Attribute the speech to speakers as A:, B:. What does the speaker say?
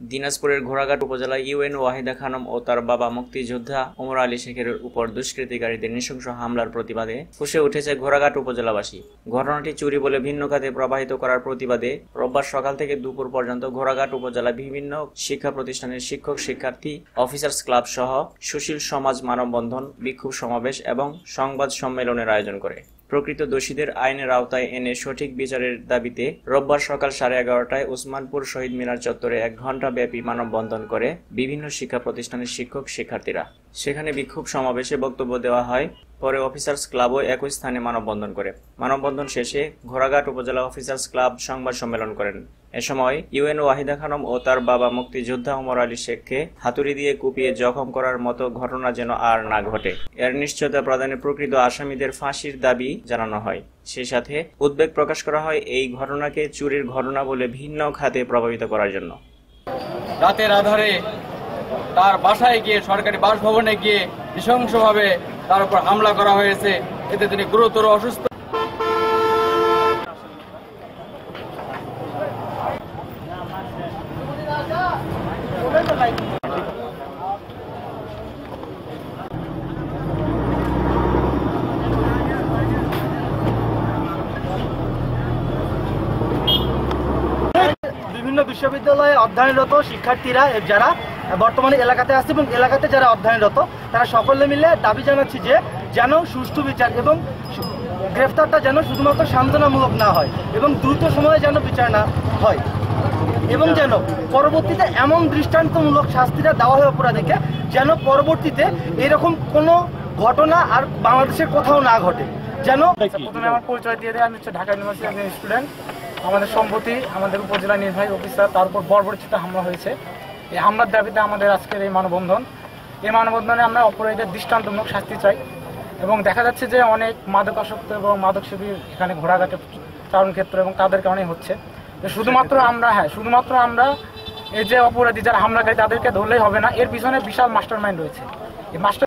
A: দিনাজপুরের ঘোড়াঘাট উপজেলায় ইউএন ওয়াহিদা খানম ও তার বাবা মুক্তিযোদ্ধা ওমর আলী শেখের উপর দুষ্কৃতিকারীদের নৃশংস হামলার প্রতিবাদে ফুসে উঠেছে ঘোড়াঘাট উপজেলাবাসী। ঘটনাটি চুরি বলে ভিন্ন খাতে প্রবাহিত করার প্রতিবাদে রোববার সকাল থেকে দুপুর পর্যন্ত ঘোড়াঘাট উপজেলা বিভিন্ন শিক্ষা প্রতিষ্ঠানের শিক্ষক, শিক্ষার্থী, অফিসার্স ক্লাব সহ সুশীল সমাজ মানববন্ধন, বিক্ষোভ সমাবেশ এবং সংবাদ সম্মেলনের আয়োজন করে। প্রকৃত দোষীদের আইনের আওতায় এনে সঠিক বিচারের দাবিতে রোববার সকাল সাড়ে এগারোটায় ওসমানপুর শহীদ মিনার চত্বরে এক ঘণ্টা ব্যাপী মানববন্ধন করে বিভিন্ন শিক্ষা প্রতিষ্ঠানের শিক্ষক শিক্ষার্থীরা সেখানে বিক্ষোভ সমাবেশে বক্তব্য দেওয়া হয়। পরে অফিসার্স ক্লাবও একই স্থানে মানববন্ধন করে। মানববন্ধন শেষে ঘোড়াঘাট উপজেলা অফিসার্স ক্লাব সংবাদ সম্মেলন করেন। এ সময় ইউএন ওয়াহিদা খানম ও তার বাবা মুক্তিযোদ্ধা ওমর আলী শেখকে হাতুড়ি দিয়ে কুপিয়ে জখম করার মতো ঘটনা যেন আর না ঘটে। এর নিশ্চয়তা প্রদানে প্রকৃত আসামিদের ফাঁসির দাবি জানানো হয়। সে সাথে উদ্বেগ প্রকাশ করা হয় এই ঘটনাকে চুরির ঘটনা বলে ভিন্ন খাতে প্রভাবিত করার জন্য।
B: রাতের আধারে তার বাসায় গিয়ে, সরকারি বাসভবনে গিয়ে নৃশংসভাবে তার উপর হামলা করা হয়েছে। এতে তিনি গুরুতর অসুস্থ।
C: বিভিন্ন বিশ্ববিদ্যালয়ে অধ্যয়নরত শিক্ষার্থীরা, যারা বর্তমানে এলাকাতে আসছে এবং এলাকাতে যারা অধ্যয়নরত তারা সকলে মিলে দাবি জানাচ্ছি যে যেন সুষ্ঠু বিচার এবং গ্রেফতারটা যেন শুধুমাত্র সান্ত্বনামূলক না হয় এবং দ্রুত সময়ে যেন বিচার না হয় এবং যেন পরবর্তীতে এমন দৃষ্টান্তমূলক শাস্তিটা দেওয়া হয় অপরাধীকে যেন পরবর্তীতে এরকম কোনো ঘটনা আর বাংলাদেশের কোথাও না ঘটে। যেন
D: প্রথমে আমার পরিচয় দিয়ে দেয় আমি হচ্ছে ঢাকা ইউনিভার্সিটি স্টুডেন্ট। আমাদের সম্প্রতি আমাদের উপজেলা নির্বাহী অফিসার তার উপর বর্বরিচিত হামলা হয়েছে। এই হামলার দাবিতে আমাদের আজকের এই মানববন্ধন। এই মানববন্ধনে আমরা অপরাধীদের দৃষ্টান্তমূলক শাস্তি চাই এবং দেখা যাচ্ছে যে অনেক মাদক মাদকাসক্ত এবং মাদক সেবী এখানে ঘোড়াঘাটে চারণ ক্ষেত্র এবং তাদের কারণেই হচ্ছে। শুধুমাত্র আমরা হ্যাঁ শুধুমাত্র আমরা এই যে অপরাধী যারা হামলাকারী তাদেরকে ধরলেই হবে না, এর পিছনে বিশাল মাস্টার মাইন্ড রয়েছে। এই মাস্টার